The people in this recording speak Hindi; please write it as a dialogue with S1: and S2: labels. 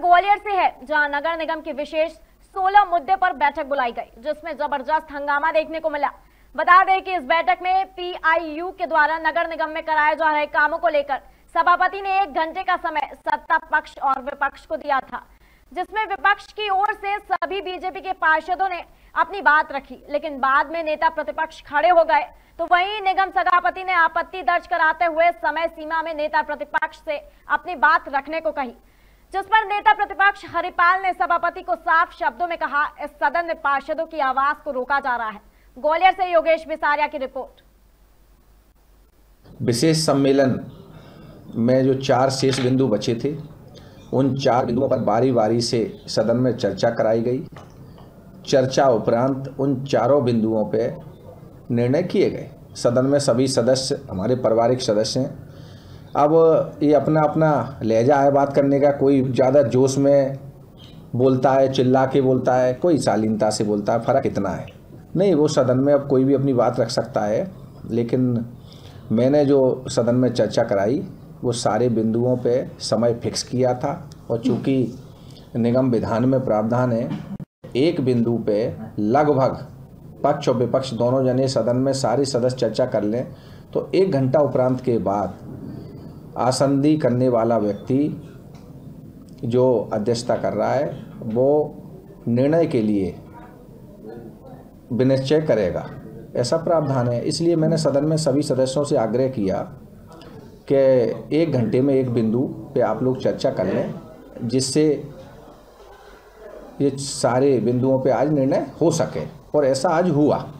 S1: ग्वालियर से है, जहाँ नगर निगम की विशेष 16 मुद्दे पर बैठक बुलाई गई, जिसमें ज़बरदस्त हंगामा देखने को मिला। बता दें कि इस बैठक में पीआईयू के द्वारा नगर निगम में कराए जा रहे कामों को लेकर सभापति ने एक घंटे का समय सत्ता पक्ष और विपक्ष को दिया था, जिसमें विपक्ष की ओर से सभी बीजेपी के पार्षदों ने अपनी बात रखी। लेकिन बाद में नेता प्रतिपक्ष खड़े हो गए तो वहीं निगम सभापति ने आपत्ति दर्ज कराते हुए समय सीमा में नेता प्रतिपक्ष से अपनी बात रखने को कही। जिस पर नेता प्रतिपक्ष हरिपाल ने सभापति को साफ़ शब्दों में कहा, इस सदन में पार्षदों की आवाज़ को रोका जा रहा है। ग्वालियर से योगेश बिसारिया की रिपोर्ट।
S2: विशेष सम्मेलन में जो चार शेष बिंदु बचे थे, उन चार बिंदुओं पर बारी बारी से सदन में चर्चा कराई गई। चर्चा उपरांत उन चारों बिंदुओं पर निर्णय किए गए। सदन में सभी सदस्य, हमारे पारिवारिक सदस्य हैं अब ये अपना अपना लहजा है बात करने का, कोई ज़्यादा जोश में बोलता है, चिल्ला के बोलता है, कोई शालीनता से बोलता है, फ़र्क इतना है। नहीं, वो सदन में अब कोई भी अपनी बात रख सकता है, लेकिन मैंने जो सदन में चर्चा कराई, वो सारे बिंदुओं पे समय फिक्स किया था और चूँकि निगम विधान में प्रावधान है, एक बिंदु पे लगभग पक्ष और विपक्ष दोनों जने सदन में सारे सदस्य चर्चा कर लें तो एक घंटा उपरांत के बाद आसंदी करने वाला व्यक्ति जो अध्यक्षता कर रहा है, वो निर्णय के लिए विनिश्चय करेगा। ऐसा प्रावधान है। इसलिए मैंने सदन में सभी सदस्यों से आग्रह किया कि एक घंटे में एक बिंदु पे आप लोग चर्चा कर लें, जिससे ये सारे बिंदुओं पे आज निर्णय हो सके। और ऐसा आज हुआ।